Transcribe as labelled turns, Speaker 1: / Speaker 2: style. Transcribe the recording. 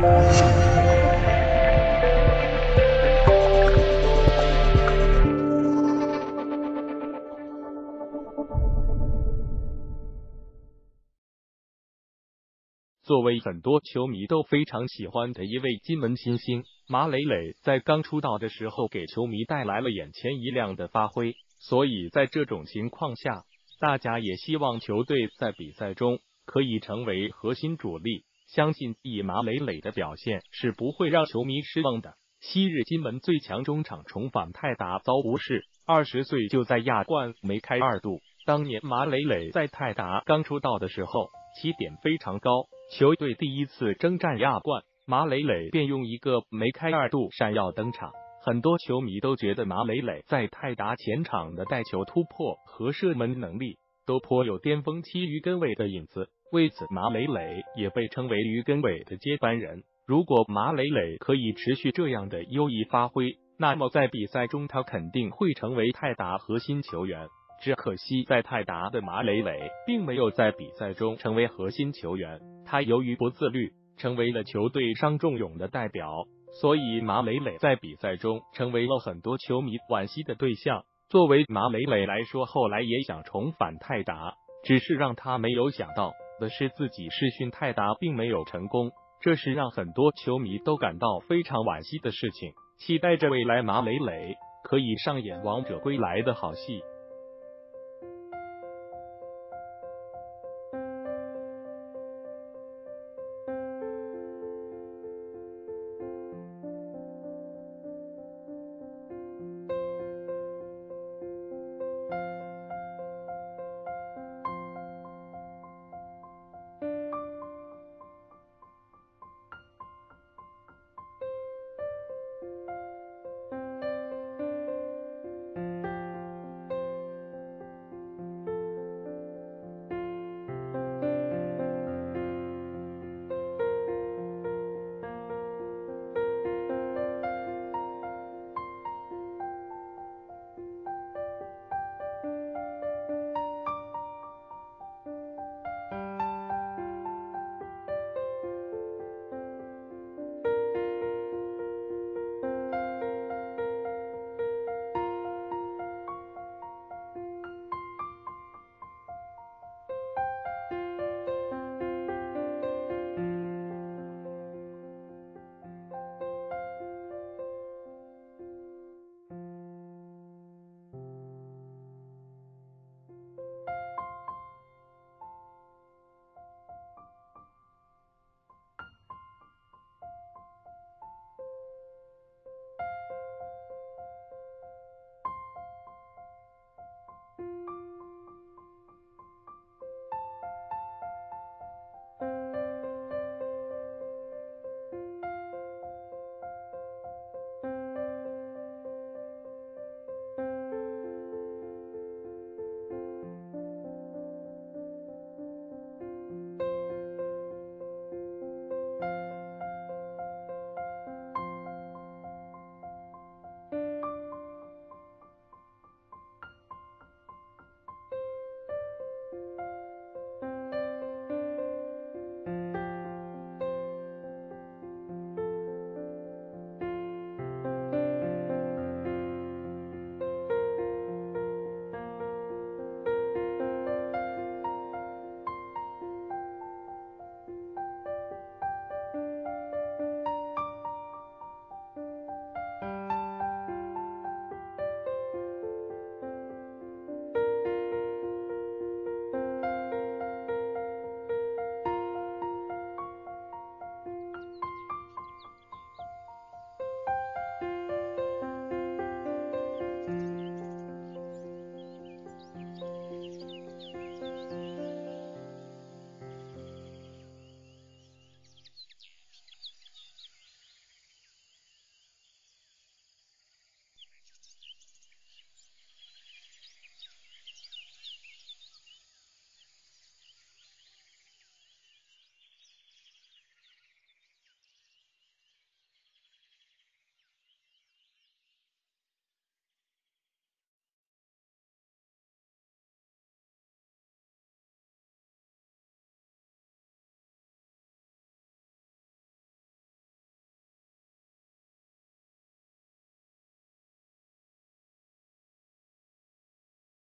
Speaker 1: 作为很多球迷都非常喜欢的一位金门新星，马磊磊在刚出道的时候给球迷带来了眼前一亮的发挥，所以在这种情况下，大家也希望球队在比赛中可以成为核心主力。相信以马磊磊的表现是不会让球迷失望的。昔日金门最强中场重返泰达遭无视，二十岁就在亚冠梅开二度。当年马磊磊在泰达刚出道的时候，起点非常高。球队第一次征战亚冠，马磊磊便用一个梅开二度闪耀登场。很多球迷都觉得马磊磊在泰达前场的带球突破和射门能力都颇有巅峰期于根伟的影子。为此，马磊磊也被称为于根伟的接班人。如果马磊磊可以持续这样的优异发挥，那么在比赛中他肯定会成为泰达核心球员。只可惜，在泰达的马磊磊并没有在比赛中成为核心球员。他由于不自律，成为了球队伤仲永的代表，所以马磊磊在比赛中成为了很多球迷惋惜的对象。作为马磊磊来说，后来也想重返泰达，只是让他没有想到的是，自己试训泰达并没有成功，这是让很多球迷都感到非常惋惜的事情。期待着未来马磊磊可以上演王者归来的好戏。